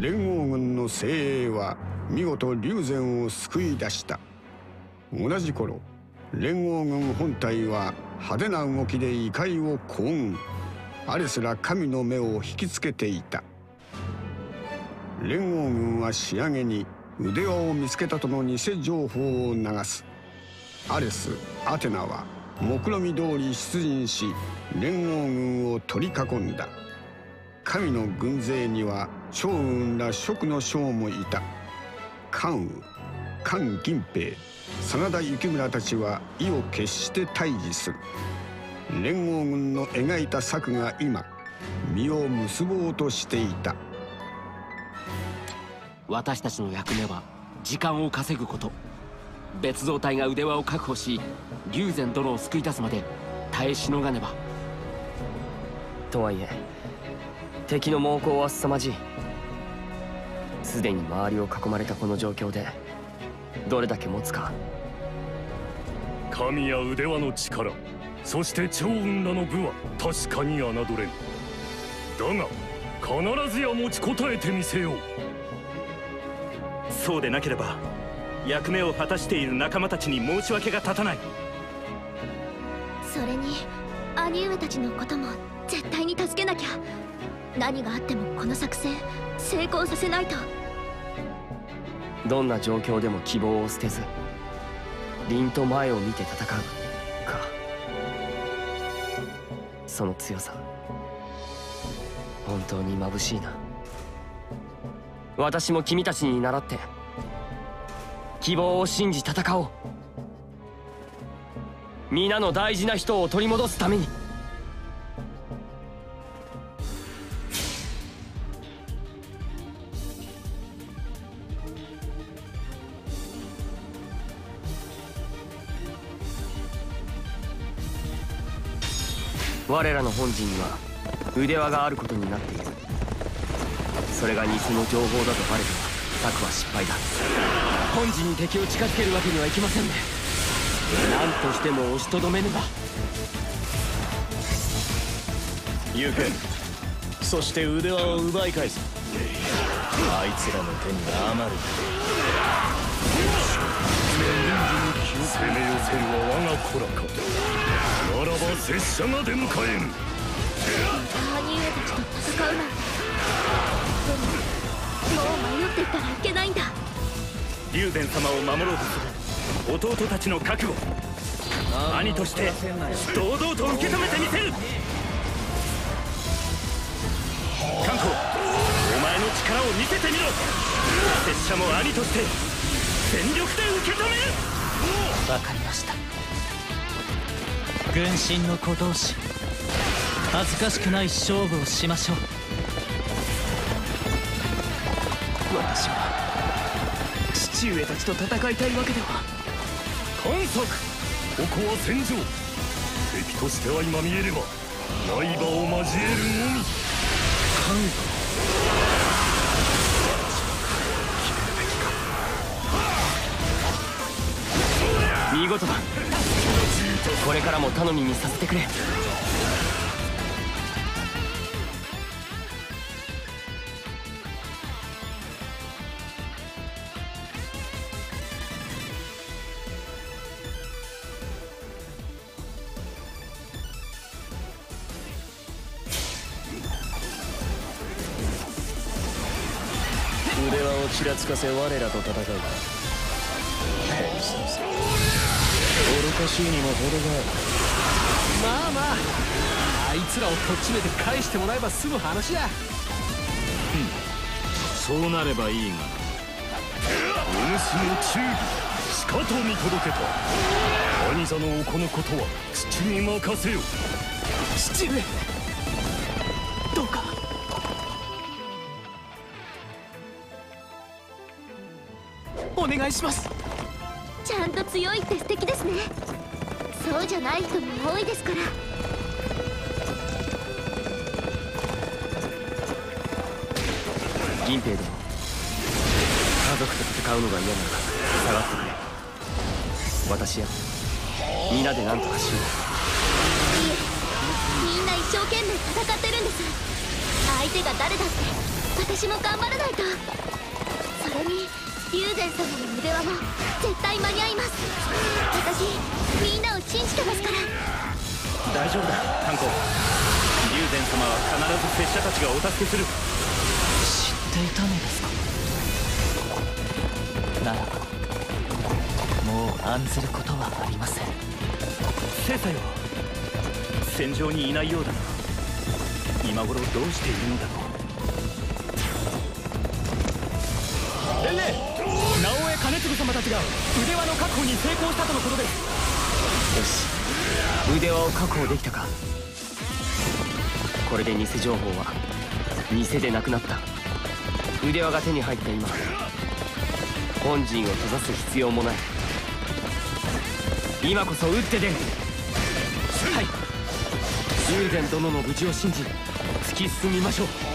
連合軍の精鋭は見事龍禅を救い出した。同じ頃連合軍本体は派手な動きで異界を攻撃あれすら神の目を引きつけていた。連合軍は仕上げに腕輪を見つけたとの偽情報を流す。アレスアテナは目論見通り出陣し連合軍を取り囲んだ。神の軍勢には趙雲ら蜀の将もいた。関羽関銀平真田幸村たちは意を決して対峙する。連合軍の描いた策が今実を結ぼうとしていた。私たちの役目は時間を稼ぐこと。別動隊が腕輪を確保し龍禅殿を救い出すまで耐えしのがねば。とはいえ敵の猛攻は凄まじいすでに周りを囲まれたこの状況でどれだけ持つか。神や腕輪の力そして趙雲らの部は確かに侮れんだが必ずや持ちこたえてみせよう。そうでなければ役目を果たしている仲間たちに申し訳が立たない。それに兄上たちのことも絶対に助けなきゃ何があってもこの作戦成功させないと。どんな状況でも希望を捨てず凛と前を見て戦うか。その強さ本当に眩しいな。私も君たちに倣って希望を信じ戦おう。皆の大事な人を取り戻すために。我らの本陣には腕輪があることになっている。それが偽の情報だとバレては策は失敗だ。本陣に敵を近づけるわけにはいきませんね。何としても押しとどめねば行け。そして腕輪を奪い返すあいつらの手に余る。攻め寄せるは我が子らかば拙者が出迎えん兄上たちと戦うなんて。でももう迷っていたらいけないんだ。龍禅様を守ろうとする弟たちの覚悟。兄として堂々と受け止めてみせる。関東お前の力を見せてみろ。拙者も兄として全力で受け止める。わかりました軍神の子同士。恥ずかしくない勝負をしましょう。私は父上たちと戦いたいわけでは。観測。ここは戦場。敵としては今見えれば刃を交えるのみ。関東見事だこれからも頼みにさせてくれ。腕輪をちらつかせ我らと戦う。かしいにも程がある。まあまあ。あいつらをとっちめて返してもらえば済む話だ。そうなればいいが。お主の忠義しかと見届けた。兄座の行うことは父に任せよ。父上。どうか。お願いします。ちゃんと強いって素敵ですねそうじゃない人も多いですから。銀兵殿家族と戦うのが嫌なら下がってくれ。私や。皆で何とかしよいえ。みんな一生懸命戦ってるんです。相手が誰だって私も頑張らないと。それに龍禅様の腕輪も絶対間に合います私みんなを信じてますから大丈夫だ観光龍禅様は必ず拙者たちがお助けする。知っていたのですか？ならばもう案ずることはありません。聖さよ戦場にいないようだな。今頃どうしているんだろう。様たちが腕輪の確保に成功したとのことです。よし。腕輪を確保できたか。これで偽情報は偽でなくなった。腕輪が手に入った今本陣を閉ざす必要もない。今こそ打って出る。はい。龍禅殿の無事を信じ突き進みましょう。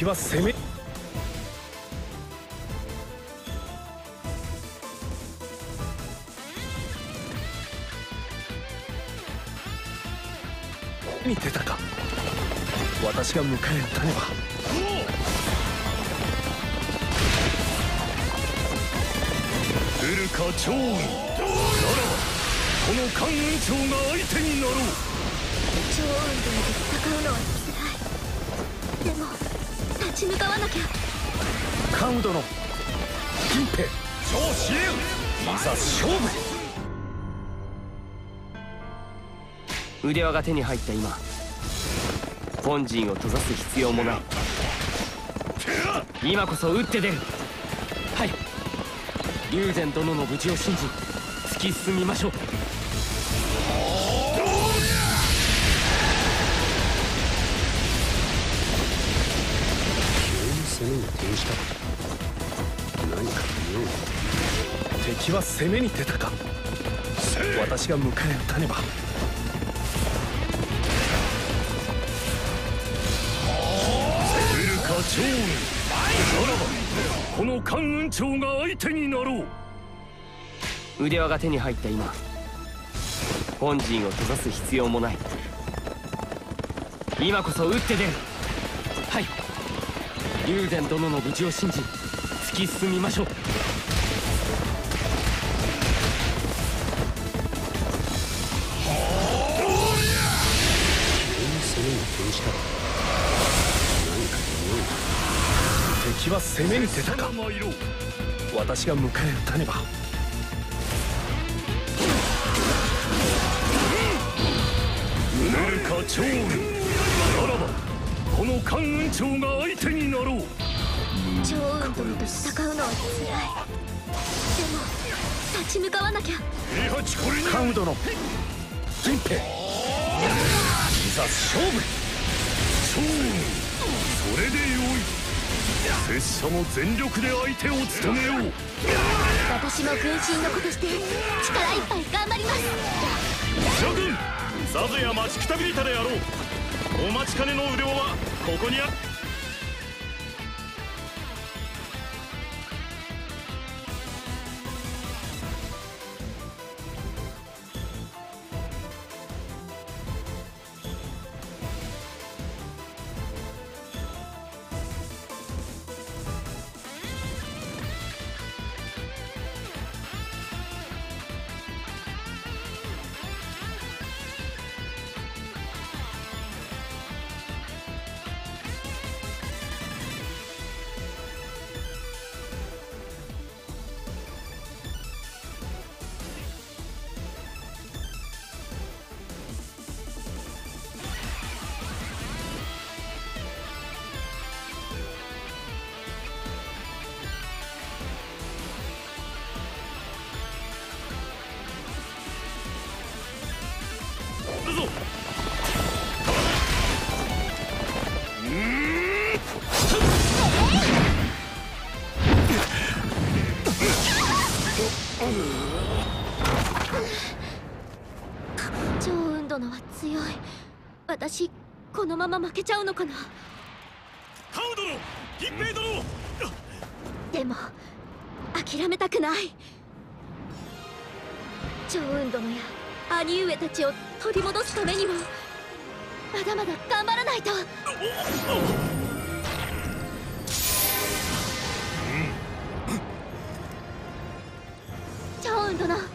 敵は攻め。見てたか。私が迎え撃たねば来るか趙雲ならばこの関雲長が相手になろう。超運動で戦うのは立ち向かわなきゃ。関羽殿銀兵超司令いざ勝負。腕輪が手に入った今。本陣を閉ざす必要もない。今こそ打って出る。はい。龍禅殿の無事を信じ突き進みましょう攻めに転じたか何か妙だ敵は攻めに出たか。私が迎え撃たねば来るか趙雲ならばこの関雲長が相手になろう。腕輪が手に入った今本陣を閉ざす必要もない。今こそ打って出る。はい友禅殿の無事を信じ突き進みましょう敵は攻めに出たか私が迎え撃たねばこの関雲長が相手になろう。超運動と戦うのは辛い。でも立ち向かわなきゃ。関羽殿銀兵いざ勝負。趙雲それでよい。拙者も全力で相手を務めよう。私も軍神の子として力いっぱい頑張ります。諸君さぞや待ちくたびれたであろう。お待ちかねの腕輪はここにあ私このまま負けちゃうのかな？カウ殿銀兵殿でも諦めたくない。趙雲殿や兄上たちを取り戻すためにもまだまだ頑張らないと。趙雲殿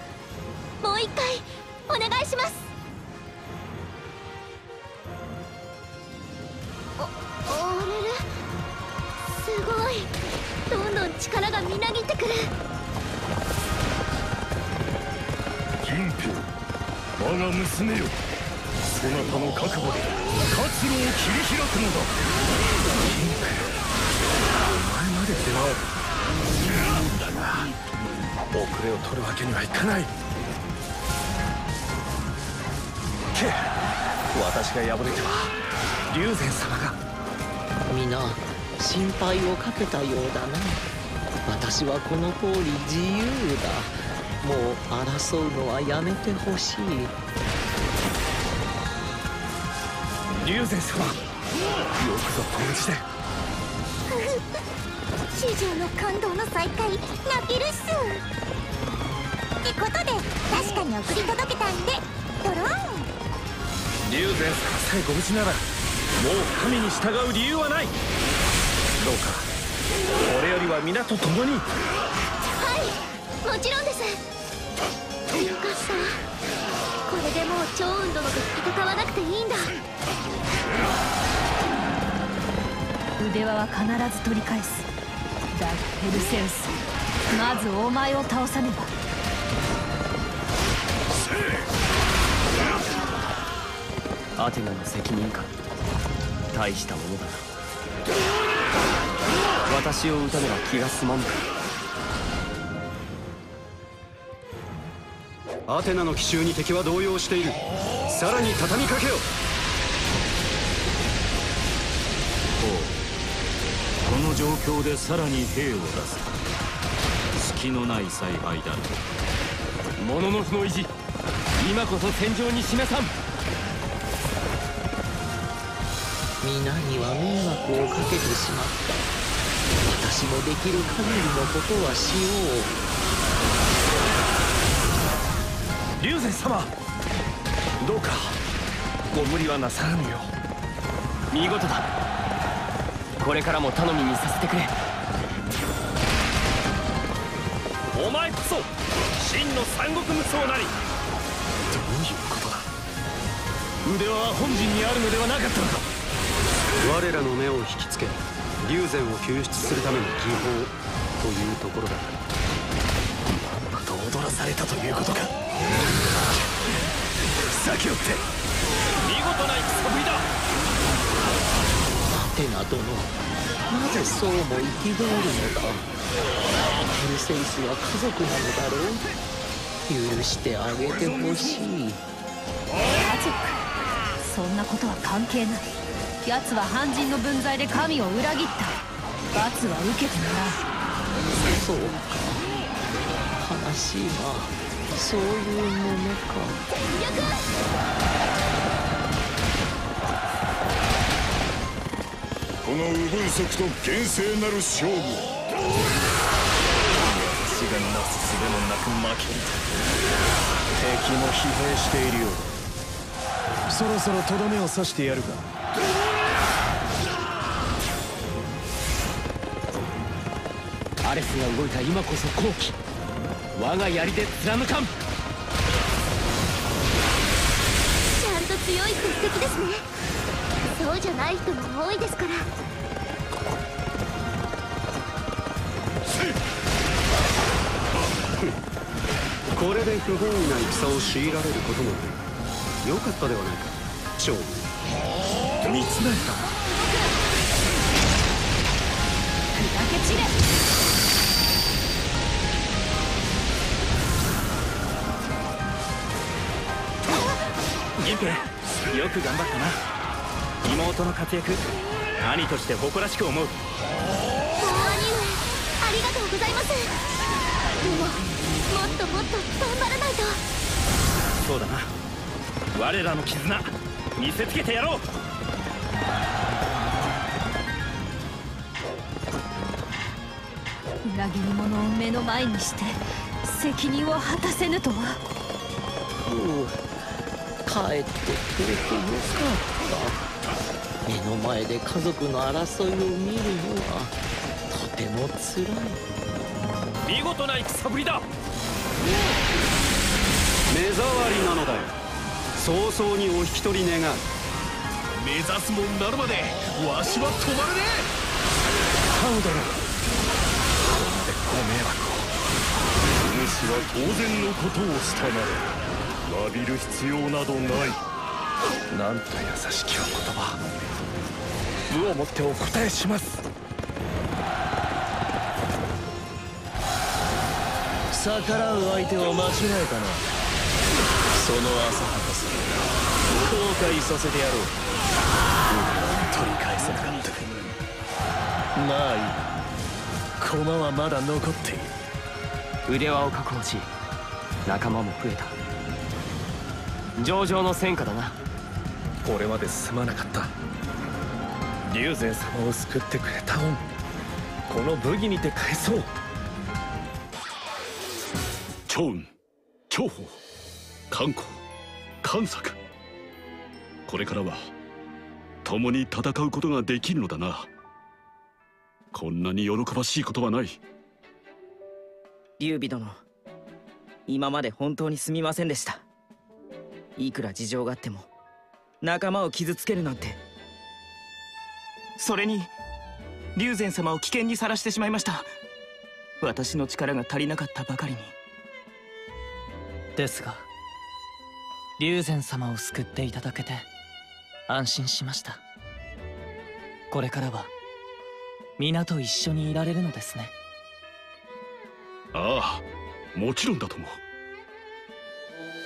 が敗れては龍禅様が。皆心配をかけたようだな。私はこの通り自由だ。もう争うのはやめてほしい。龍禅様よくぞ当時で主従の感動の再会泣けるっす。ってことで確かに送り届けたんでドローン龍禅様さえご無事ならもう神に従う理由はない。どうか俺よりは皆と共に。はいもちろんです。よかったこれでもう趙雲殿と戦わなくていいんだ。腕輪は必ず取り返す。だがペルセウスまずお前を倒さねばアテナの責任か大したものだな。私を撃たねば気が済まんかアテナの奇襲に敵は動揺している。さらに畳みかけよ。この状況でさらに兵を出す隙のない采配だモノノフの意地。今こそ戦場に示さん皆には迷惑をかけてしまった。私もできる限りのことはしよう。龍禅様。どうかご無理はなさらぬよう。見事だ。これからも頼みにさせてくれ。お前こそ真の三国無双なり。どういうことだ。腕輪は本陣にあるのではなかったのか我らの目を引きつけ龍禅を救出するための技法というところだ。また踊らされたということか。先をって。見事な戦ぶりだ。アテナ殿。なぜそうも憤るのだペルセウスは家族なのだろう。許してあげてほしい。家族そんなことは関係ない奴は半人の分際で神を裏切った。罰は受けてもらう。そうか。悲しいな。そういうものか。この右分足と厳正なる勝負。を私がなすすべもなく負ける敵も疲弊しているようだ。そろそろとどめを刺してやるかアレスが動いた今こそ好機。我が槍で貫かん。ちゃんと強いって素敵ですね。そうじゃない人も多いですから。これで不本意な戦を強いられることもない。よかったではないか。趙見つめた。砕け散れ銀平よく頑張ったな。妹の活躍兄として誇らしく思う。兄上ありがとうございます。でももっともっと頑張らないと。そうだな。我らの絆見せつけてやろう。裏切り者を目の前にして責任を果たせぬとは。ふう帰ってくれてよかった目の前で家族の争いを見るのはとてもつらい。見事な戦ぶりだ。目障りなのだよ。早々にお引き取り願う。目指すもんなるまでわしは止まるね。ハウドルこれまでご迷惑を。お主は当然のことをしたなれ詫びる必要などない。なんと優しきお言葉。武をもってお答えします。逆らう相手を間違えたなその浅はかさ。後悔させてやろう。取り返せなかった。まあいい。駒はまだ残っている。腕輪を確保し仲間も増えた。上々の戦果だな。これまですまなかった。龍禅様を救ってくれた恩。この武技にて返そう。趙雲張宝韓光関作これからは共に戦うことができるのだな。こんなに喜ばしいことはない。劉備殿今まで本当にすみませんでしたいくら事情があっても仲間を傷つけるなんて。それに龍禅様を危険にさらしてしまいました。私の力が足りなかったばかりに。ですが龍禅様を救っていただけて安心しました。これからは皆と一緒にいられるのですね。ああもちろんだと思う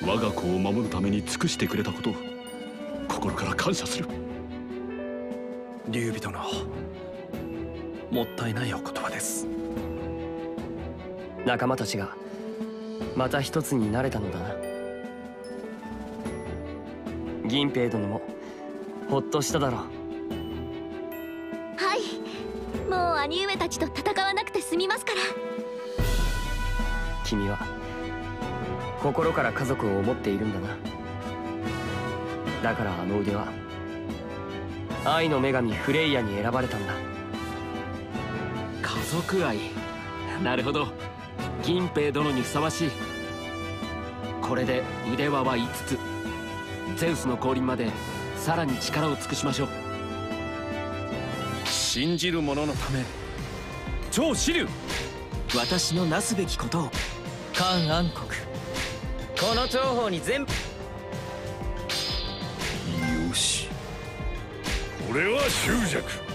我が子を守るために尽くしてくれたこと心から感謝する。劉備殿もったいないお言葉です。仲間たちがまた一つになれたのだな。銀兵殿もほっとしただろう。はい。もう兄上たちと戦わなくて済みますから。君は心から家族を思っているんだな。だからあの腕は愛の女神フレイヤに選ばれたんだ。家族愛。なるほど。銀兵殿にふさわしい。これで腕輪は5つ。ゼウスの降臨までさらに力を尽くしましょう。信じる者のため超支流。私のなすべきことを。韓安国この情報に全部。よし。これは執着。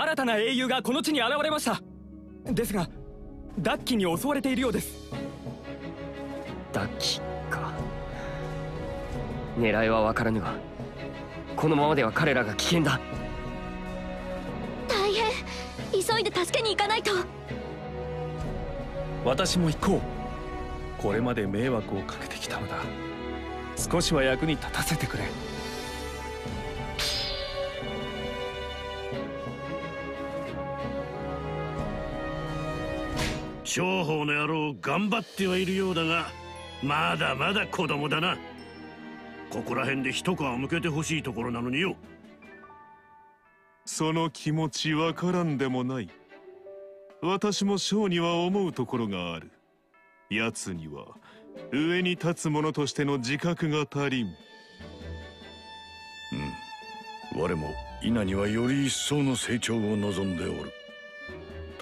新たな英雄がこの地に現れました。ですがダッキに襲われているようです。ダッキか。狙いは分からぬがこのままでは彼らが危険だ。大変。急いで助けに行かないと。私も行こう。これまで迷惑をかけてきたのだ。少しは役に立たせてくれ主重宝の野郎頑張ってはいるようだがまだまだ子供だな。ここら辺で一皮向けてほしいところなのによ。その気持ちわからんでもない。私も将には思うところがある。奴には上に立つ者としての自覚が足りん。うん。我も稲にはより一層の成長を望んでおる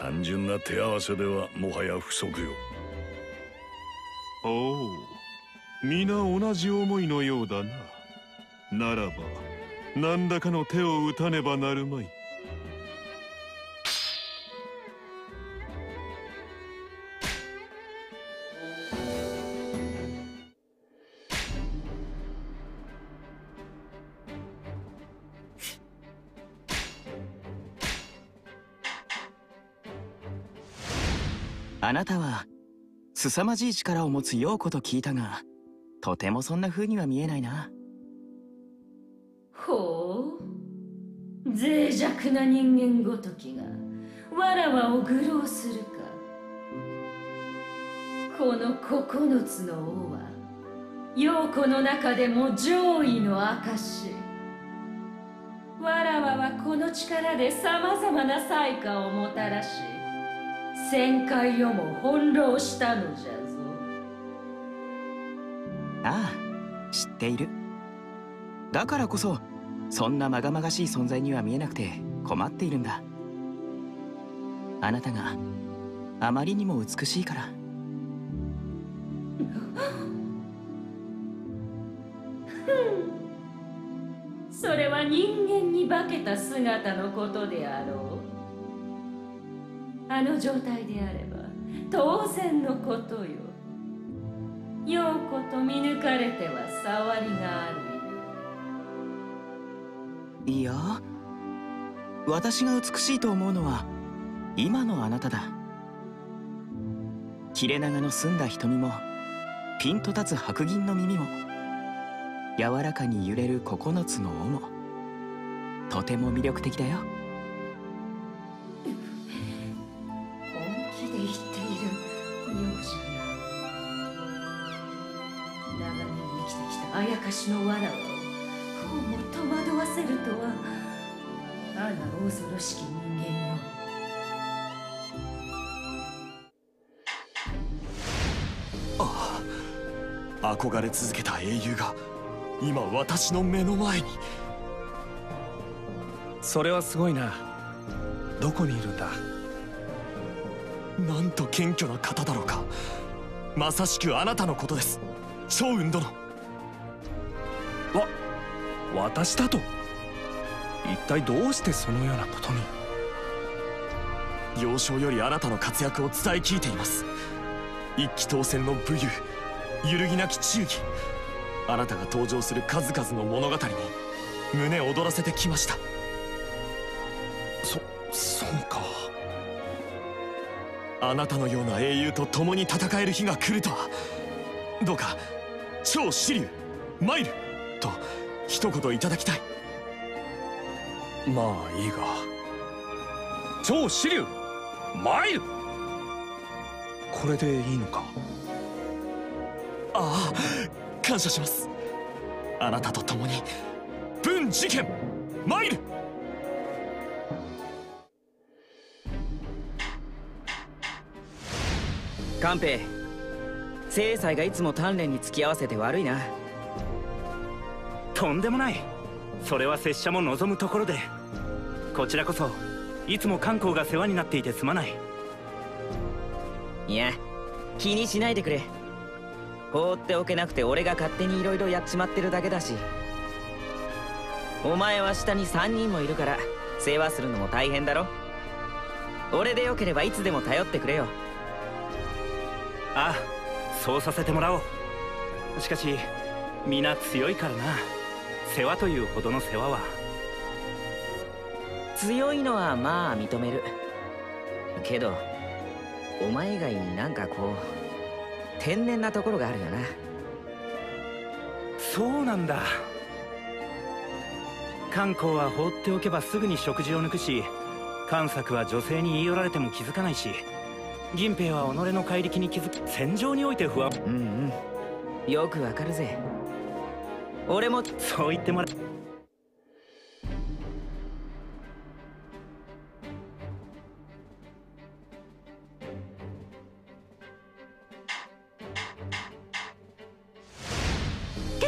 単純な手合わせではもはや不足よ。おお皆同じ思いのようだな。ならば何らかの手を打たねばなるまい。凄まじい力を持つ陽子と聞いたがとてもそんな風には見えないな。ほう。脆弱な人間ごときがわらわを愚弄するか。この九つの王は陽子の中でも上位の証わらわはこの力でさまざまな才華をもたらし旋回をも翻弄したのじゃぞ。ああ知っている。だからこそそんなまがまがしい存在には見えなくて困っているんだ。あなたがあまりにも美しいから。それは人間に化けた姿のことであろうあの状態であれば当然のことよ。陽子と見抜かれては触りがあるいや私が美しいと思うのは今のあなただ。切れ長の澄んだ瞳もピンと立つ白銀の耳も柔らかに揺れる九つの尾もとても魅力的だよ。やかしの藁をこうも戸惑わせるとはあら恐ろしき人間よ憧れ続けた英雄が今私の目の前に。それはすごいな。どこにいるんだ？なんと謙虚な方だろうか。まさしくあなたのことです。趙雲殿。私だと。一体どうしてそのようなことに？幼少よりあなたの活躍を伝え聞いています。一騎当選の武勇揺るぎなき忠義。あなたが登場する数々の物語に胸躍らせてきました。そそうか。あなたのような英雄と共に戦える日が来るとは。どうか超支流マイルと一言いただきたい。まあいいが。超支流。マイルこれでいいのか。ああ感謝します。あなたと共に。文事件。マイル官兵制裁がいつも鍛錬に付き合わせて悪いな。とんでもない。それは拙者も望むところで。こちらこそいつも観光が世話になっていてすまない。いや気にしないでくれ。放っておけなくて俺が勝手に色々やっちまってるだけだし。お前は下に3人もいるから世話するのも大変だろ。俺でよければいつでも頼ってくれよ。ああそうさせてもらおう。しかし皆強いからな世話というほどの世話は。強いのはまあ認める。けどお前以外になんかこう天然なところがあるよな。そうなんだ。観光は放っておけばすぐに食事を抜くし観作は女性に言い寄られても気づかないし銀兵は己の怪力に気づく戦場において不安。うんうん。よくわかるぜ俺もそう言ってもらケ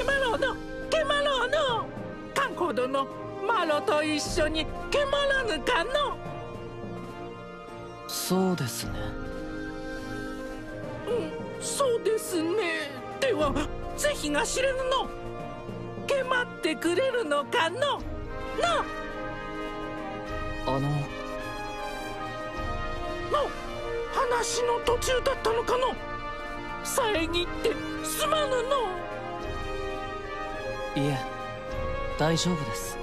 マローノケマローノ観光殿マロと一緒にケマらぬかの？そうですね。うんそうですね。では是非が知れぬのけまってくれるのかの？なあの。の？話の途中だったのかの？遮ってすまぬの？いえ大丈夫です。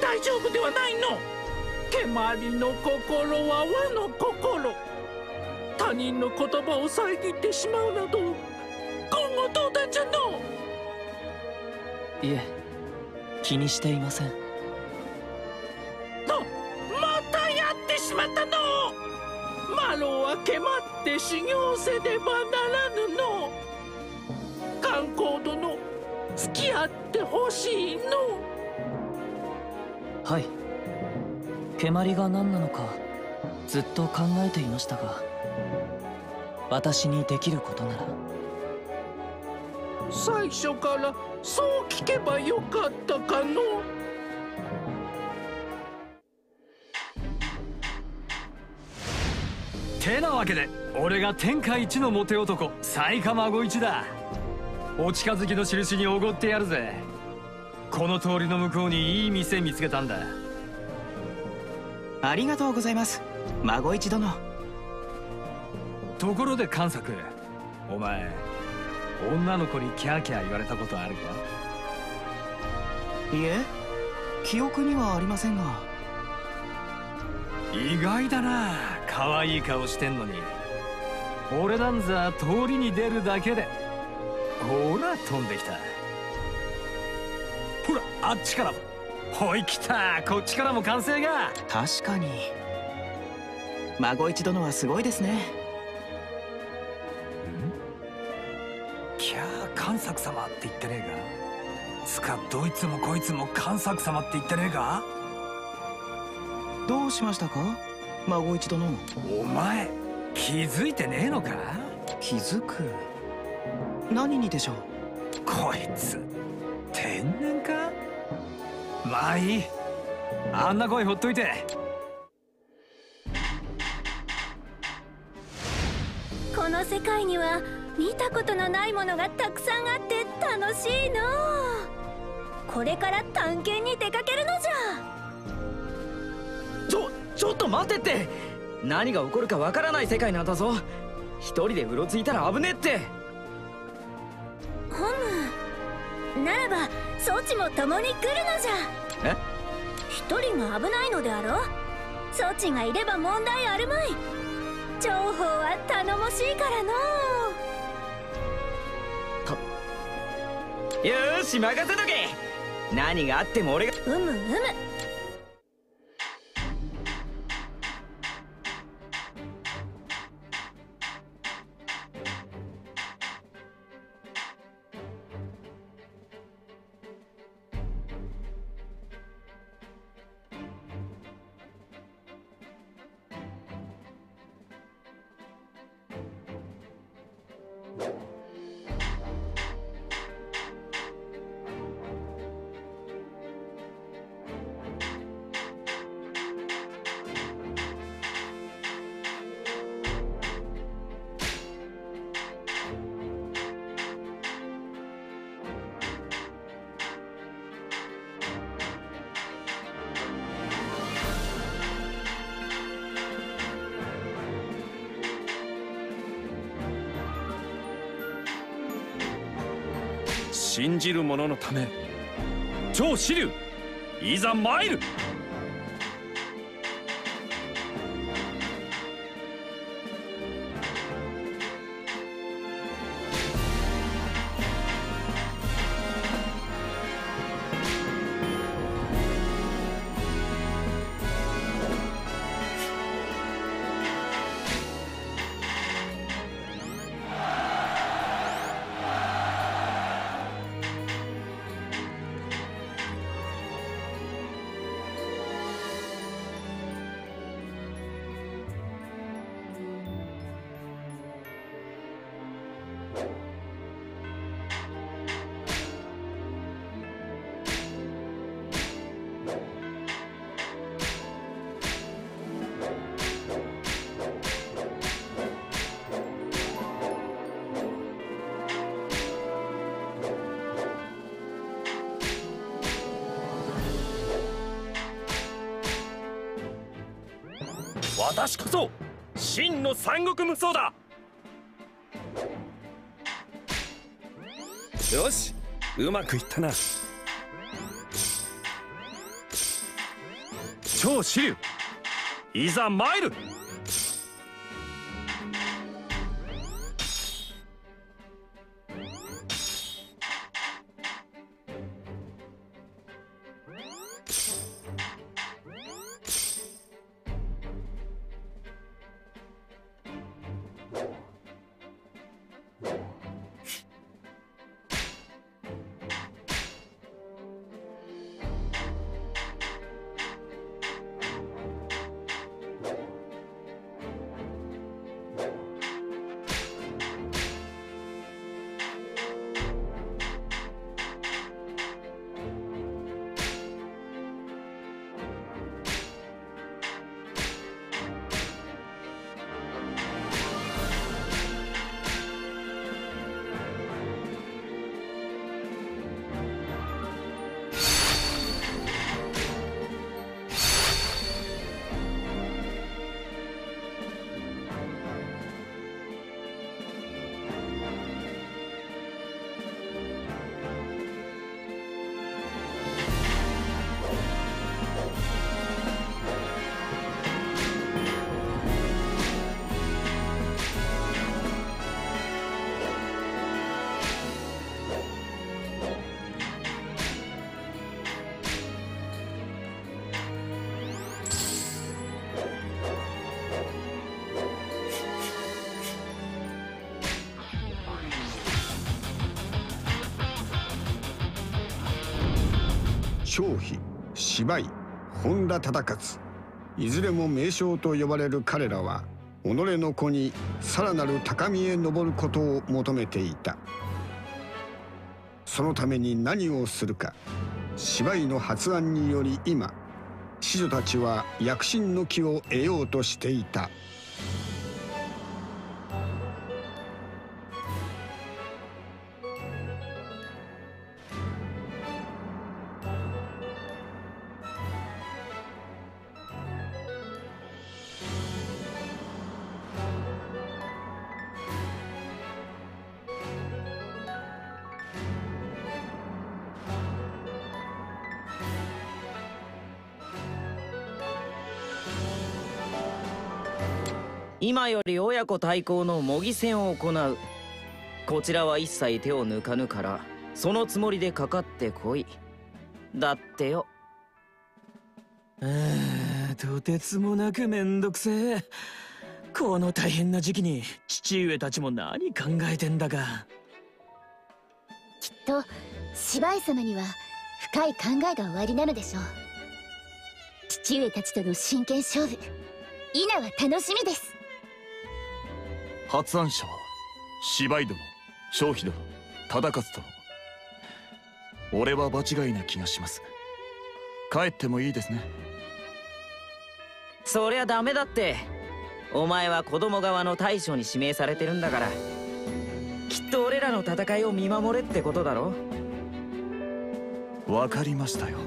大丈夫ではないの？蹴鞠の心は和の心。他人の言葉を遮ってしまうなど今後どうだんじゃの？いえ気にしていません。なまたやってしまったの。マロは蹴まって修行せねばならぬの。観光殿付き合ってほしいの。はい。蹴鞠が何なのかずっと考えていましたが私にできることなら最初からそう聞けばよかったかの？てなわけで俺が天下一のモテ男才加孫一だ。お近づきの印におごってやるぜ。この通りの向こうにいい店見つけたんだ。ありがとうございます。孫一殿。ところで関作お前女の子にキャーキャー言われたことあるか？いえ記憶にはありませんが。意外だな。可愛い顔してんのに。俺なんざ通りに出るだけで。ほら飛んできた。ほらあっちからも。ほい来た。こっちからも完成が。確かに。孫一殿はすごいですね関作様って言ってねえか？つかどいつもこいつも関作様って言ってねえか？どうしましたか？孫一殿お前気づいてねえのか？気づく？何にでしょう？こいつ天然か？まあいいあんな声ほっといて。この世界には見たことのないものがたくさんあって楽しいの。これから探検に出かけるのじゃ。ちょちょっと待てって何が起こるかわからない世界なんだぞ。一人でうろついたら危ねえって。ホム。ならばそちも共に来るのじゃ。え？一人が危ないのであろう？そちがいれば問題あるまい。情報は頼もしいからのよし任せとけ。何があっても俺がうむうむ。じる者のため。超支流。いざ参る。私こそ真の三国無双だ。よしうまくいったな。超支流いざ参る。忠勝。いずれも名将と呼ばれる彼らは己の子にさらなる高みへ登ることを求めていた。そのために何をするか芝居の発案により今子女たちは躍進の気を得ようとしていた。親子対抗の模擬戦を行う。こちらは一切手を抜かぬからそのつもりでかかってこい。だってよ。ああとてつもなくめんどくせえ。この大変な時期に父上たちも何考えてんだか。きっと芝居様には深い考えがおありなのでしょう。父上たちとの真剣勝負稲は楽しみです発案者は芝居殿張飛殿忠勝殿俺は場違いな気がします。帰ってもいいですね。そりゃダメだって。お前は子供側の大将に指名されてるんだから。きっと俺らの戦いを見守れってことだろ。わかりましたよ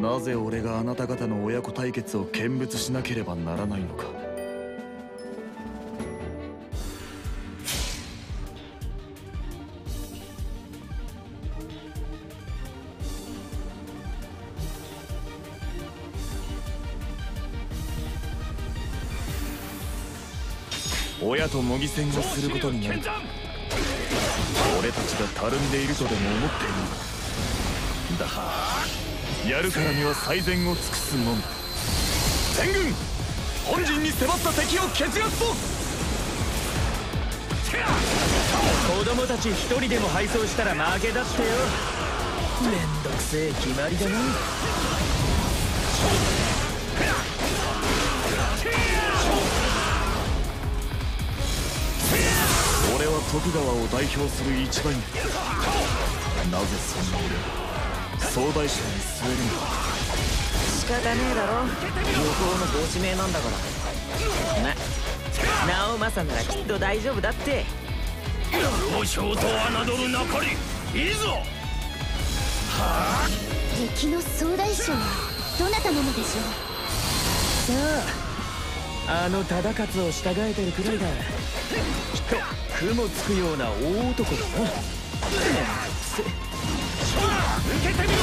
なぜ俺があなた方の親子対決を見物しなければならないのか。親と模擬戦をすることになる俺たちがたるんでいるとでも思っている。のかだやるからには最善を尽くすの。み全軍本陣に迫った敵を蹴散らすぞ！子供たち一人でも敗走したら負けだってよ。めんどくせえ決まりだな。俺は徳川を代表する一番。員なぜそんな俺を？総大将に据えるんだ仕方ねえだろ。向こうのご指名なんだから。ま直政ならきっと大丈夫だって。王将と侮るなかりいいぞ敵の総大将はどなたなのでしょう。さああの忠勝を従えてるくらいだ。きっと雲つくような大男だなけてみろ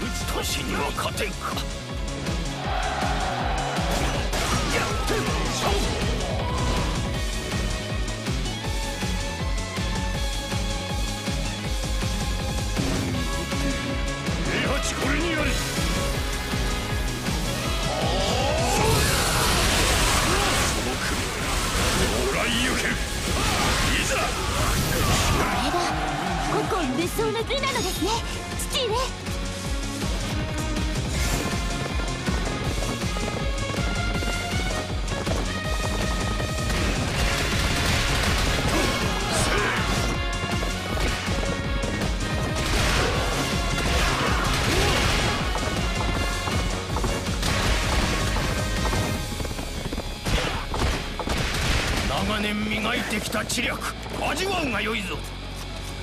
打つ年には勝てんか。これにありその首往来ゆけいざこ無双の美なのですね。父上。知略味わうがよいぞ。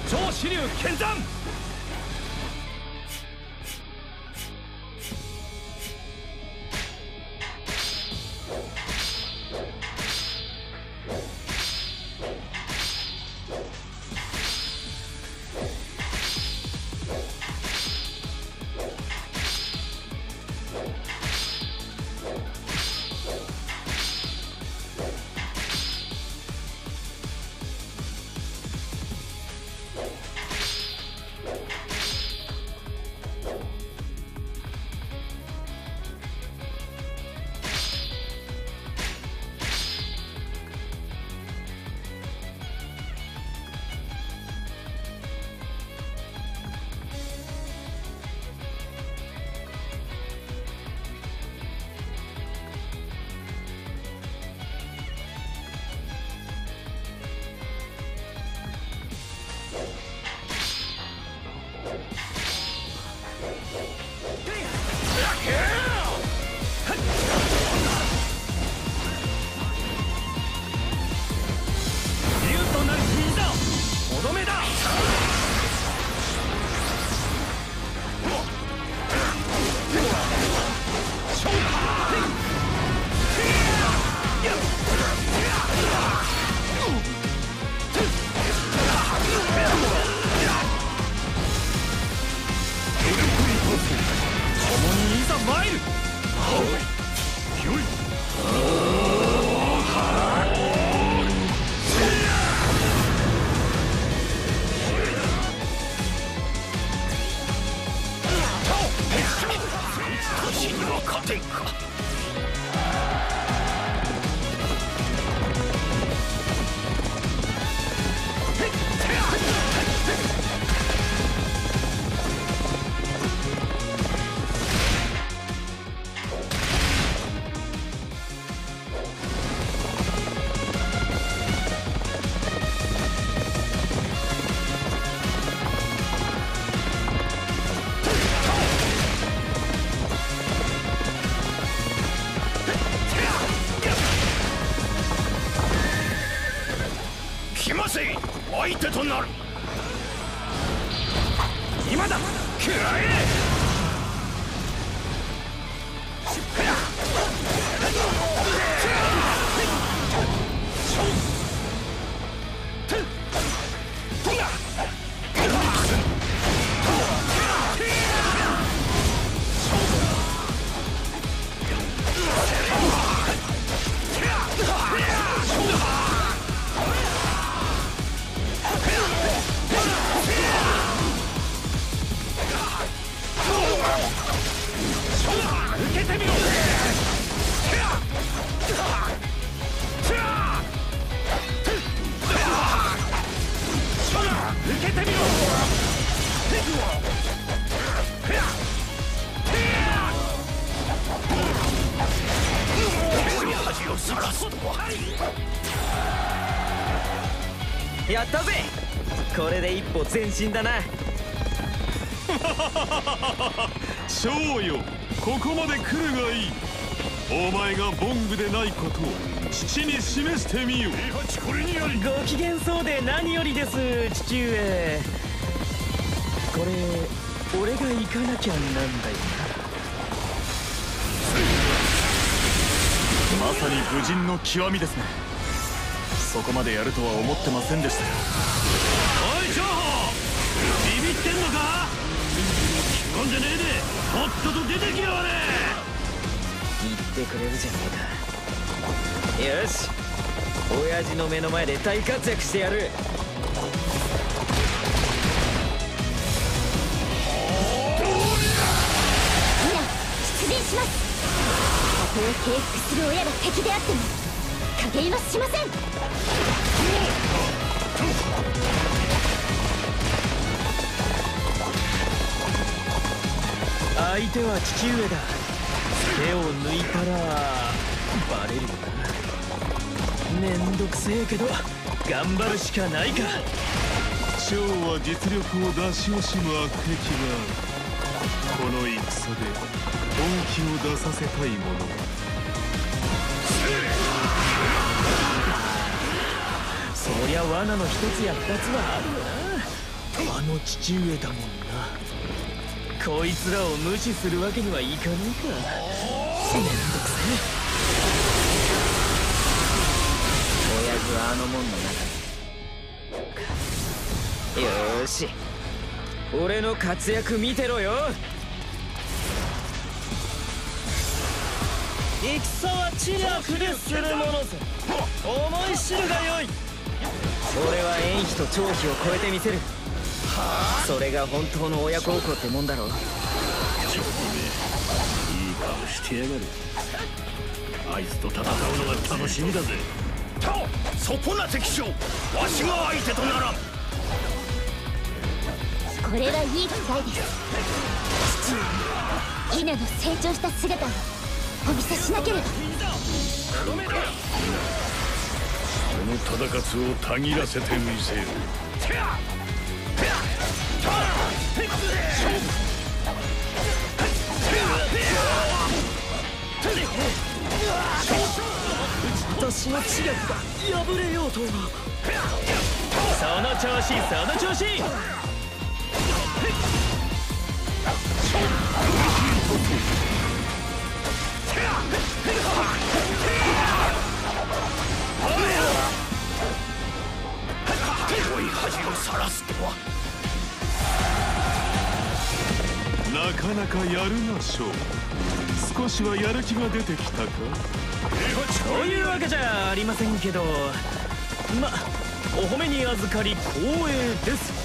超支流剣山来ませ相手となる。今だ。食らえ。受恥をさらすとは。やったぜ。これで一歩前進だな。翔よ。ここまで来るがいい。お前がボングでないことを父に示してみよこれにありご機嫌そうで何よりです父上。これ俺が行かなきゃなんだよまさに武人の極みですね。そこまでやるとは思ってませんでしたよ。おい長保ビビってんのか？引っ込んでねえで。とっとと出てきやがれ。言ってくれるじゃねえか。よし。親父の目の前で大活躍してやるたとえ敬服する親が敵であっても加減はしません。相手は父上だ。手を抜いたらバレるよな。めんどくせえけど頑張るしかないか。翔は実力を出し惜しむ悪癖があるこの戦で本気を出させたいもの。そりゃ罠の一つや二つはあるよな。あの父上だもんなこいつらを無視するわけにはいかねえか。めんどくせえ。親父はあの門の中に。よーし俺の活躍見てろよ。戦は知略でするものぞ思い知るがよい。俺は縁妃と長妃を超えてみせる。それが本当の親孝行ってもんだろいい顔してやがる。あいつと戦うのが楽しみだぜ。そこな敵将。わしが相手とならん。これはいい機会です父上稲の成長した姿をお見せしなければこの忠勝をたぎらせてみせる私の知略が破れようとはその調子その調子なかなかやるな翔。少しはやる気が出てきたか？そういうわけじゃありませんけどまお褒めに預かり光栄です。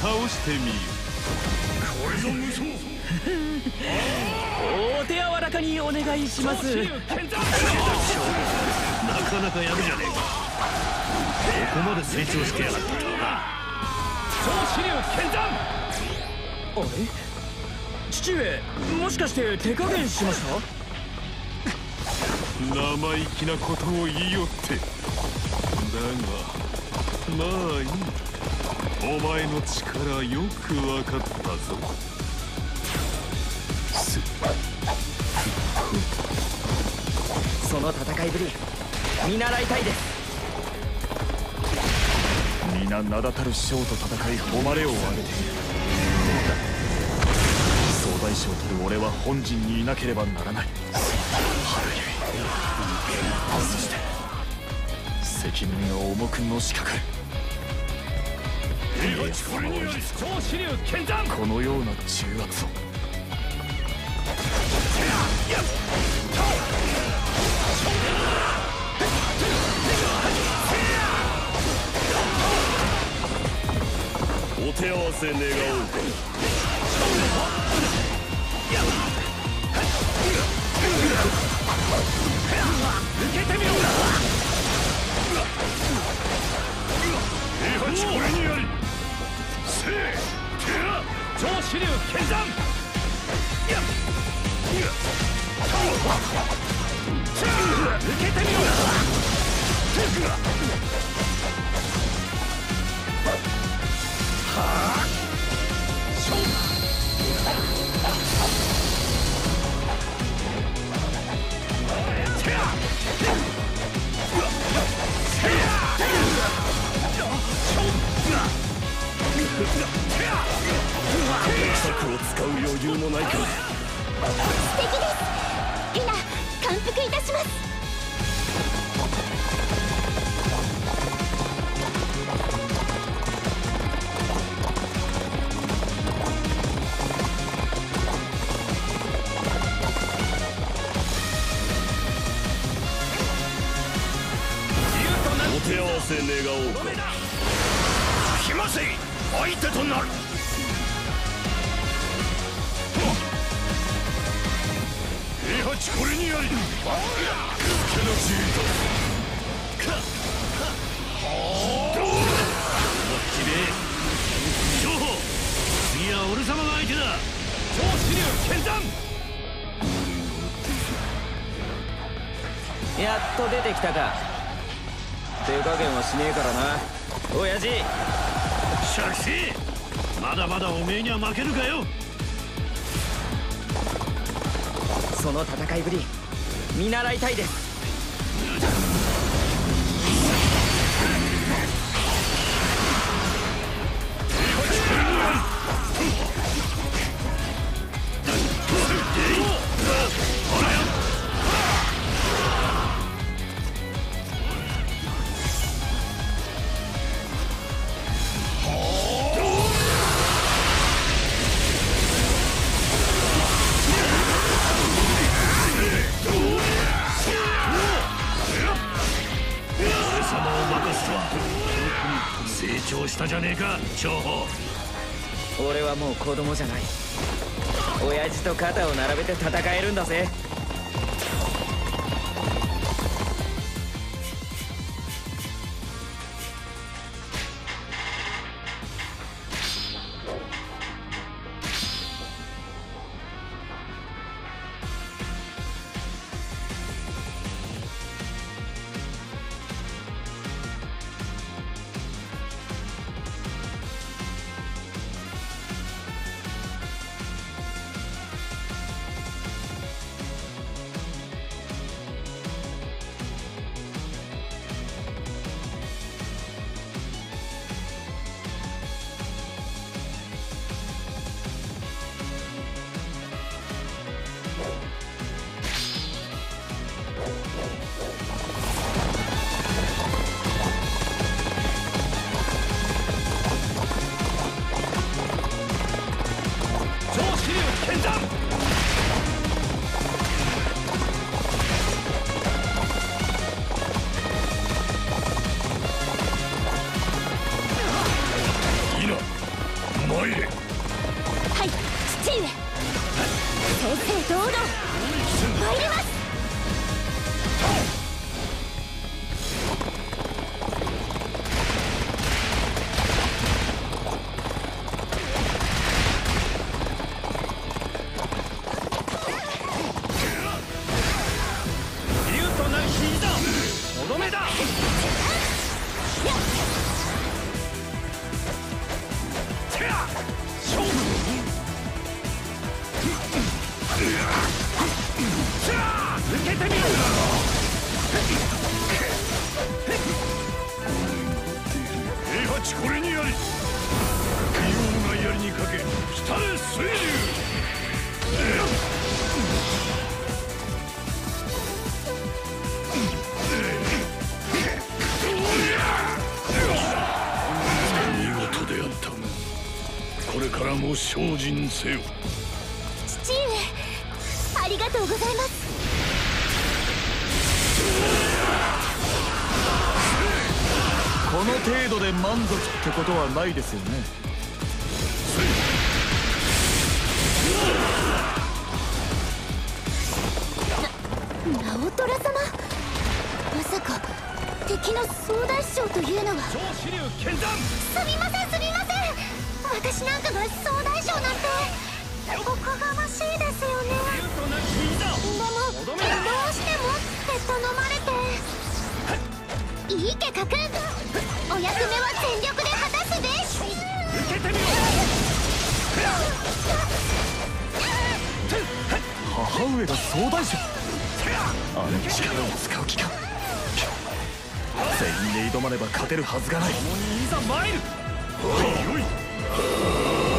倒してみよこれぞ無双。お手柔らかにお願い。しますなかなかやるじゃねえかここまで成長してやがったとは超支流剣山あれ父上もしかして手加減しました生意気なことを言い。よってだがまあい。い。お前の力よく分かったぞ。その戦いぶり見習いたいです。皆名だたる将と戦い誉れを上げて。いる総大将たる俺は本陣にいなければならない。春ゆいそして責任が重くのしかかるこのような重圧をお手合わせ願おうか。留もないか素敵です。ヘナ感服いたします。かよ？その戦いぶり見習いたいです。せよ。父上ありがとうございます。この程度で満足ってことはないですよね。ナオトラ様。まさか敵の総大将というのは。すみませんすみません。私なんかがいいけかくんお役目は全力で果たすべし。受けてみろ母上が総大将。あの力を使う気か。全員で挑まねば勝てるはずがない。いざ参る。おいおい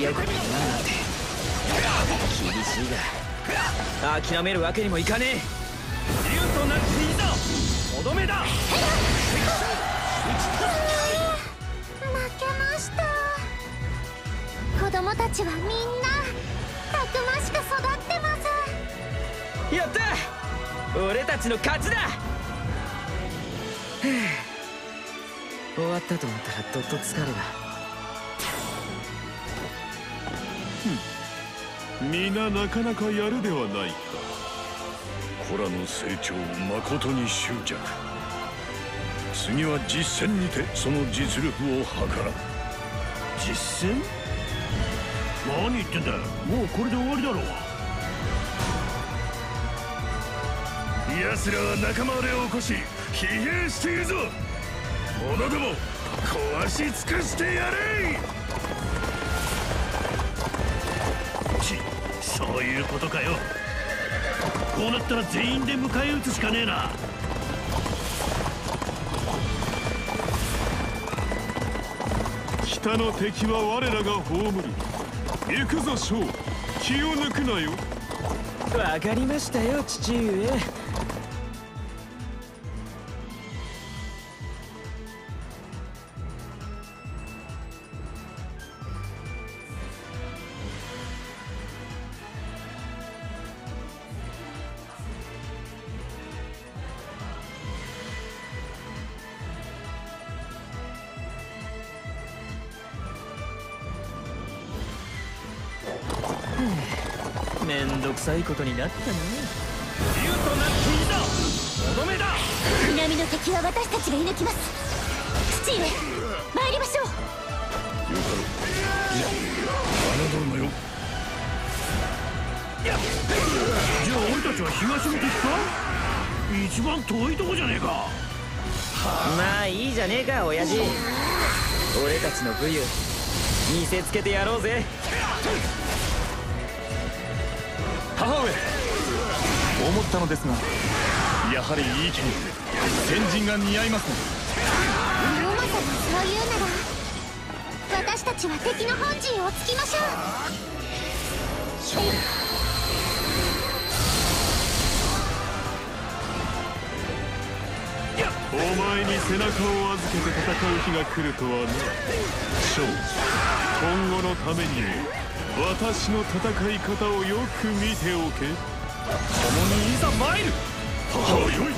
りやり合うことになるなんて厳しいが諦めるわけにもいかねえ竜となっていざとどめだ負けました。子供た。ちはみんなた。くましく育ってますやった。俺た。ちの勝ちだ終わった。と思った。らどっと疲れが皆なかなかやるではないか。子らの成長を誠に執着。次は実戦にてその実力を測らん実戦？何言ってんだもうこれで終わりだろ奴らは仲間割れを起こし疲弊しているぞ。者ども壊し尽くしてやれそういうことかよ。こうなったら全員で迎え撃つしかねえな。北の敵は我らが葬る行くぞ将。気を抜くなよ。わかりましたよ父上 めんどくさいことになったな。竜となっていざとどめだ。南の敵は私たちが射抜きます。父上参りましょう。侮るなよ。じゃあ俺たちは東の敵か？一番遠いとこじゃねえか。まあいいじゃねえか親父。俺たちの武勇。見せつけてやろうぜ母上。思ったのですがやはりいい家に先人が似合いますね。龍馬様そう言うなら私たちは敵の本陣をつきましょう。勝負。お前に背中を預けて戦う日が来るとはな。将今後のためにも。私の戦い方をよく見ておけ。共にいざ参る。母よい。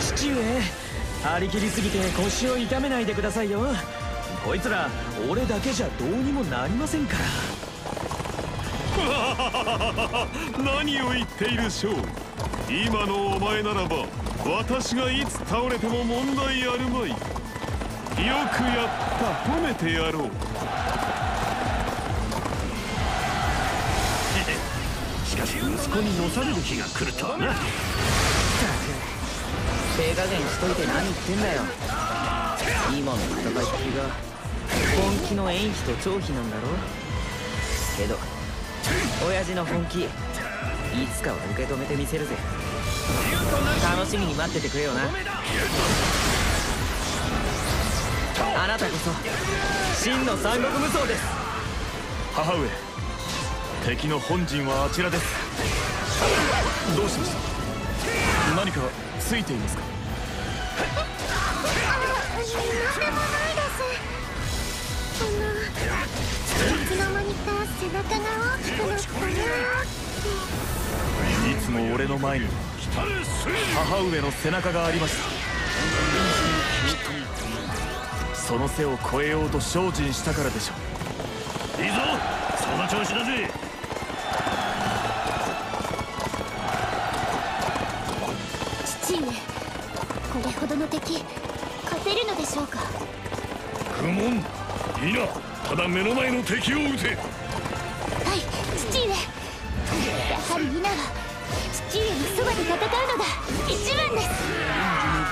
父上張り切りすぎて腰を痛めないでくださいよ。こいつら俺だけじゃどうにもなりませんから。何を言っている将。今のお前ならば私がいつ倒れても問題あるまい。よくやった。褒めてやろう。しかし息子にのされる日が来るとはな。手加減しといて何言ってんだよ。今の戦いっぷりが本気の演技と張飛なんだろけど親父の本気いつかは受け止めてみせるぜ楽しみに待っててくれよな。あなたこそ真の三国無双です。母上敵の本陣はあちらです。どうしました？何かついていますか？なんでもないです。あのいつの間にか背中が大きくなったなって。いつも俺の前には母上の背中がありました。その背を越えようと精進したからでしょいいぞその調子だぜ。父上これほどの敵勝てるのでしょうか？不問いいなただ目の前の敵を撃て。はい父上。やはり皆は父上のそばで戦うのが一番です。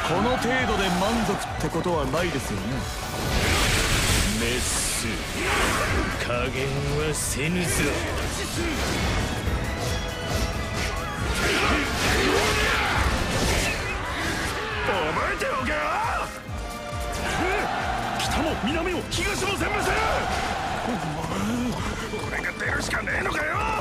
この程度で満足ってことはないですよね。メッス加減はせぬぞ。覚えておけよ。北も南も東も全部せる。俺が出るしかねえのかよ。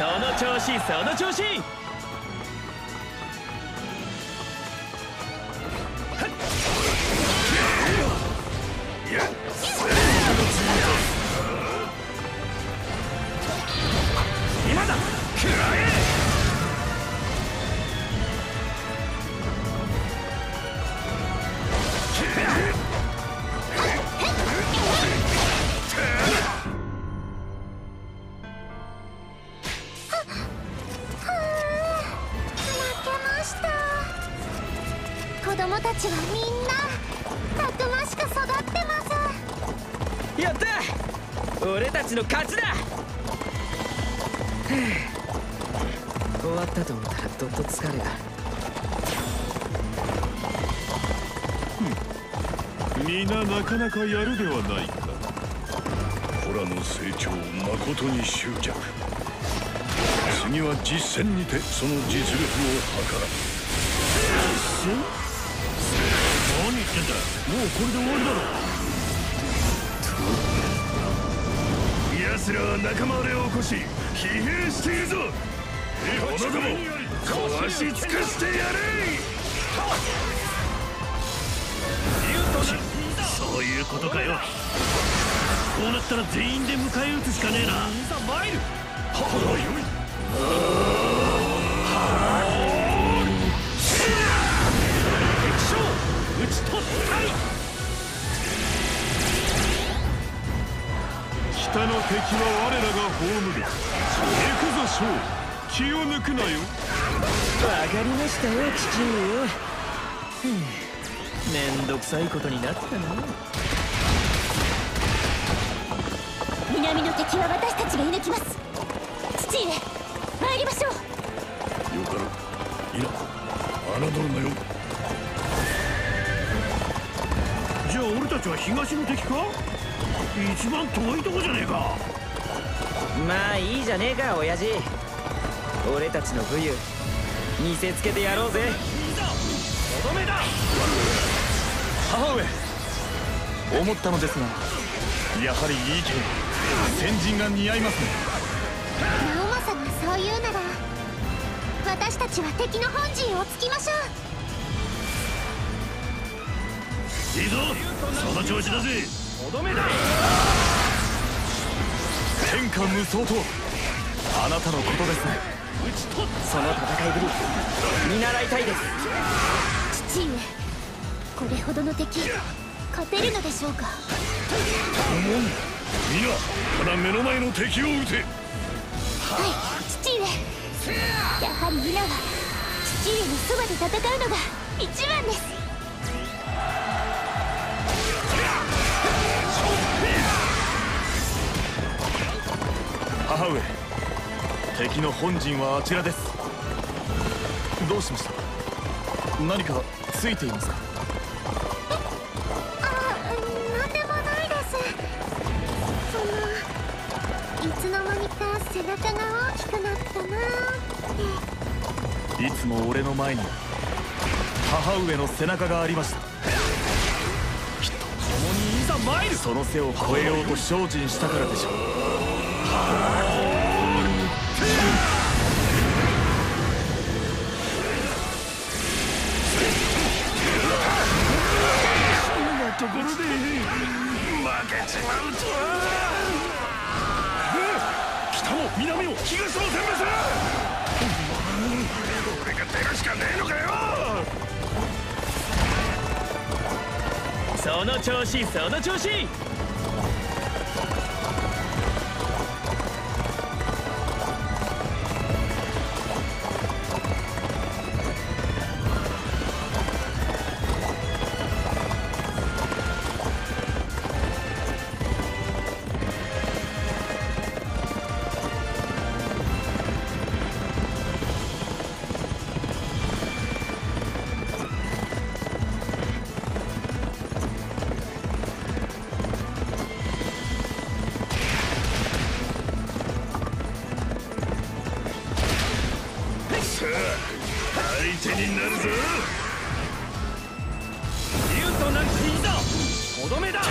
その調子その調子の勝ちだ！終わったと思ったらどっと疲れた。皆なかなかやるではないか。コラの成長に執着。次は実戦にてその実力を図ら実戦何言ってんだ。もうこれで終わりだろ奴らは仲間割れを起こし疲弊しているぞ。この子も壊し尽くしてやれそういうことかよ。こうなったら全員で迎え撃つしかねえな。北の敵は我らが葬る行くぞ将気を抜くなよ。わかりましたよ父上。ふうめんどくさいことになったな南の敵は私たちが射抜きます。父上参りましょう。よかろう。いや侮るなよ。じゃあ俺たちは東の敵か？一番遠いとこじゃねえか。まあいいじゃねえか親父。俺たちの武勇。見せつけてやろうぜ。とどめだ。母上。思ったのですがやはりいい剣先人が似合いますね。直政がそう言うなら私たちは敵の本陣を突きましょいいぞその調子だぜとどめだ天下無双とはあなたのことです。ねその戦いぶり見習いたいですう父上これほどの敵。勝てるのでしょうか。思う。皆ただ目の前の敵を撃て。はい父上。やはり皆は父上のそばで戦うのが一番です母上。敵の本陣はあちらです。どうしました？何かついていますか？あなんでもないです。そのいつの間にか背中が大きくなったなー。っいつも俺の前に母上の背中がありました。きっと共にいざ参る。その背を越えようと精進したからでしょうその調子その調子。手になるぞ。竜となんていざとどめだ。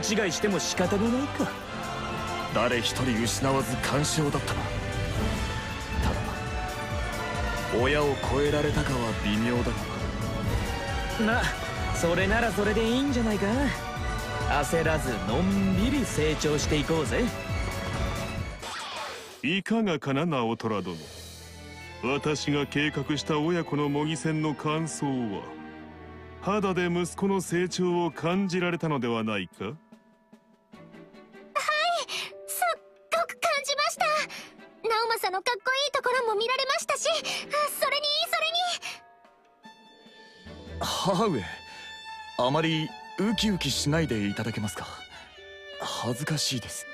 違いしても仕方がないか。誰一人失わず完勝だったなただ親を超えられたかは微妙だが。まあそれならそれでいいんじゃないか。焦らずのんびり成長していこうぜ。いかがかな直虎殿。私が計画した親子の模擬戦の感想は肌で息子の成長を感じられたのではないか？も見られましたしあそれにそれに。母上あまりウキウキしないでいただけますか？恥ずかしいです。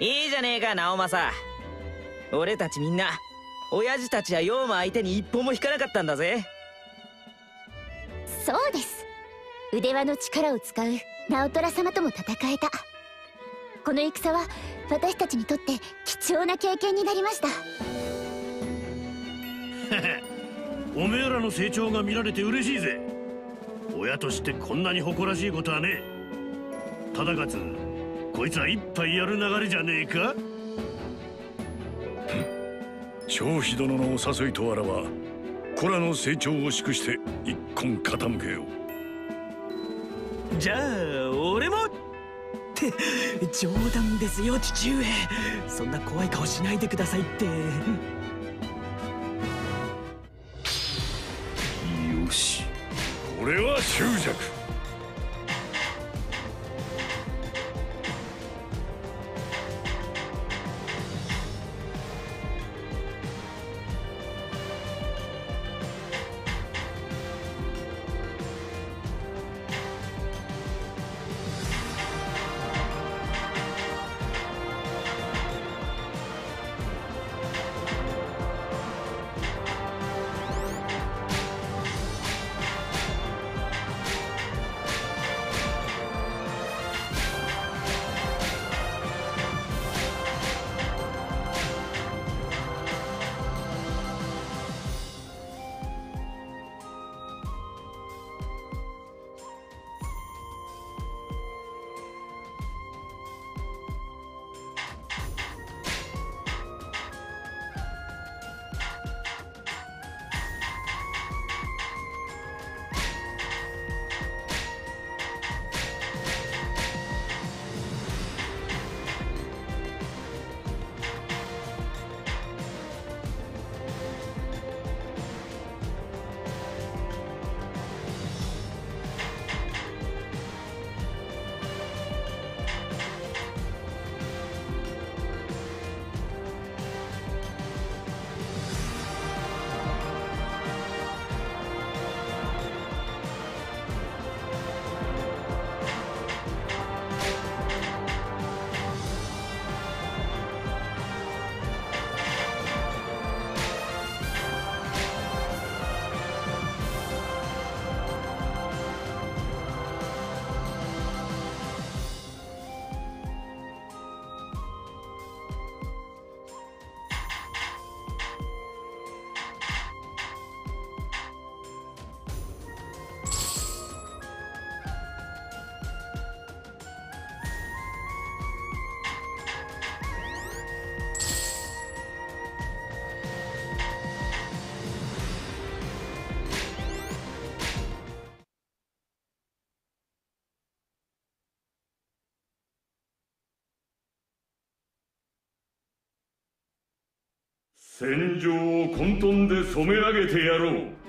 いいじゃねえか直政俺たちみんな親父たちやヨウマ相手に一歩も引かなかったんだぜ。そうです。腕輪の力を使う直虎様とも戦えた。この戦は私たちにとって貴重な経験になりました。おめえらの成長が見られて嬉しいぜ。親としてこんなに誇らしいことはねえ。ただかつこいつは一杯やる流れじゃねえか？張飛殿のお誘いとあらば子らの成長を祝して一根傾けよう。じゃあって冗談ですよ父上。そんな怖い顔しないでくださいって。よし。これは執着。戦場を混沌で染め上げてやろう。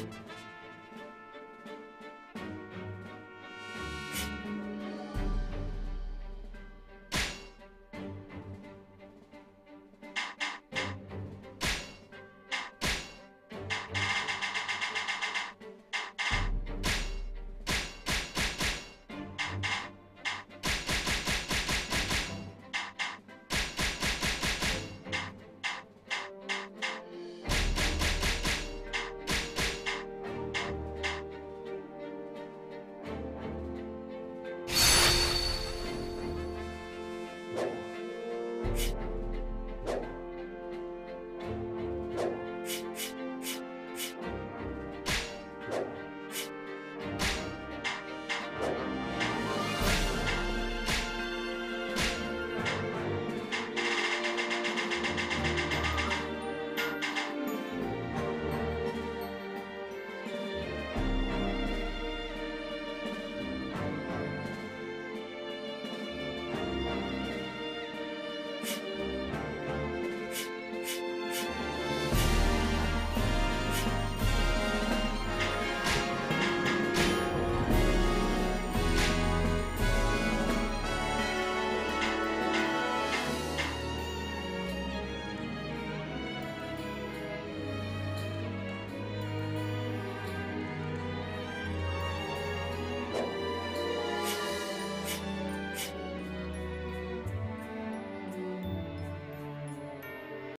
life.